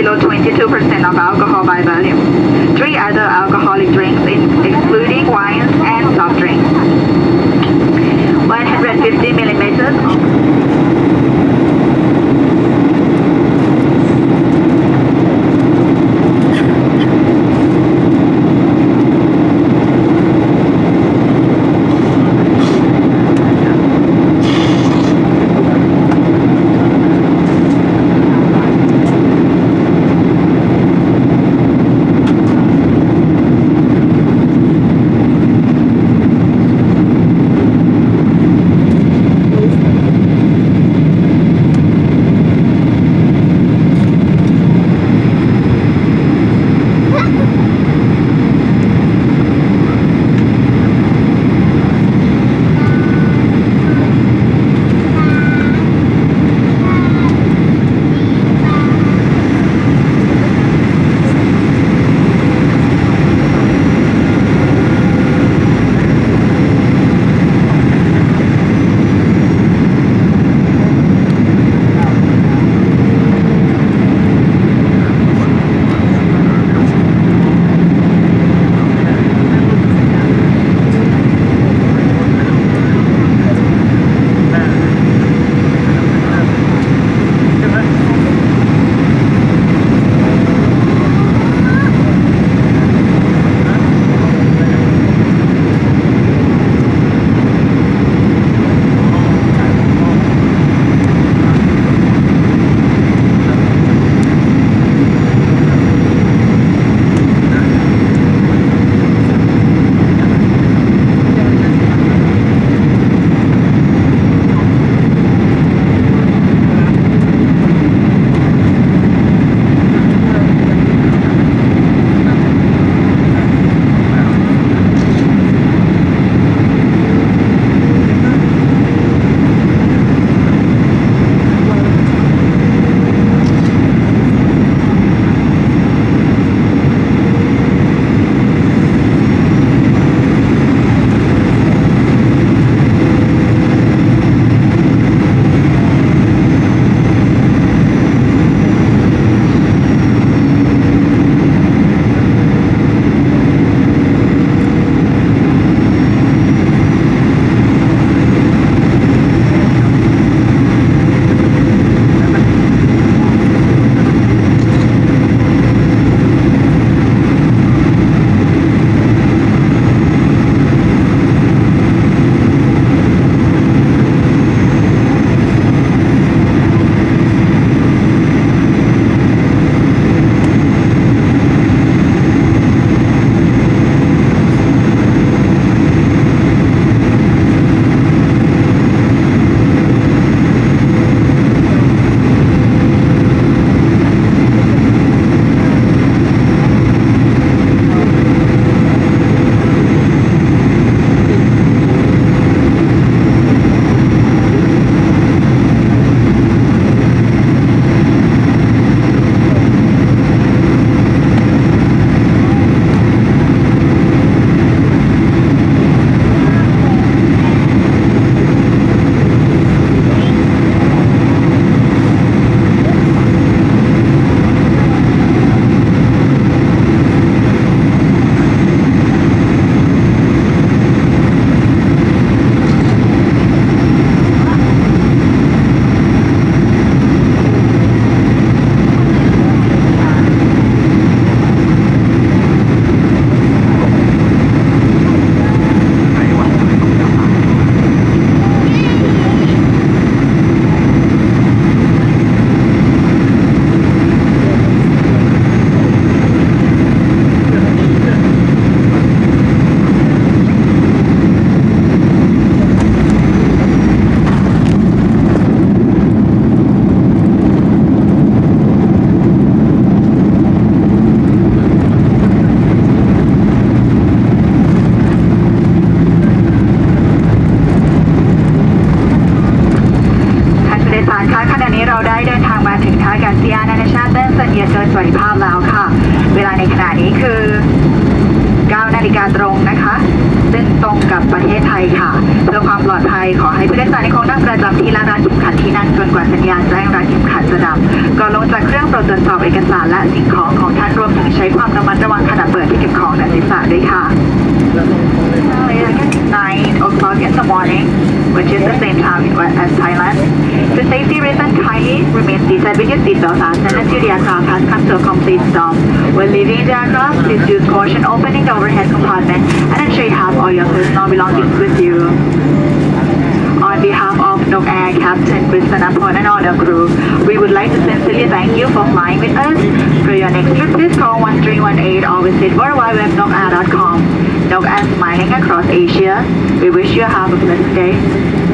below 22% of alcohol by volume. Three other alcoholic drinks excluding wines and soft drinks. 150 millimeters ี้เราได้เดินทางมาถึงท่ากาศยานนานาชาติเต้นสัญญาโดนสวัสดิภาพแล้วค่ะ เวลาในขณะนี้คือ 9 นาฬิกาตรงนะคะ ซึ่งตรงกับประเทศไทยค่ะ เพื่อความปลอดภัยขอให้ผู้โดยสารในคงนั่งประจำที่และรัดเข็มขัดที่นั่งจนกว่าสัญญาณแจ้งรัดเข็มขัดจะดับก่อนลงจากเครื่องโปรดตรวจสอบเอกสารและสิ่งของของท่านรวมถึงใช้ความ which is the same time as Thailand. For safety reasons, kindly remain seated with your seatbelt fastened until the aircraft has come to a complete stop. When leaving the aircraft, please use caution opening the overhead compartment and ensure you have all your personal belongings with you. Of Air Captain Krishnapon and all the crew, we would like to sincerely thank you for flying with us. For your next trip, please call 1318 or visit worldwidewebnokair.com. Nok Air smiling across Asia. We wish you have a blessed day.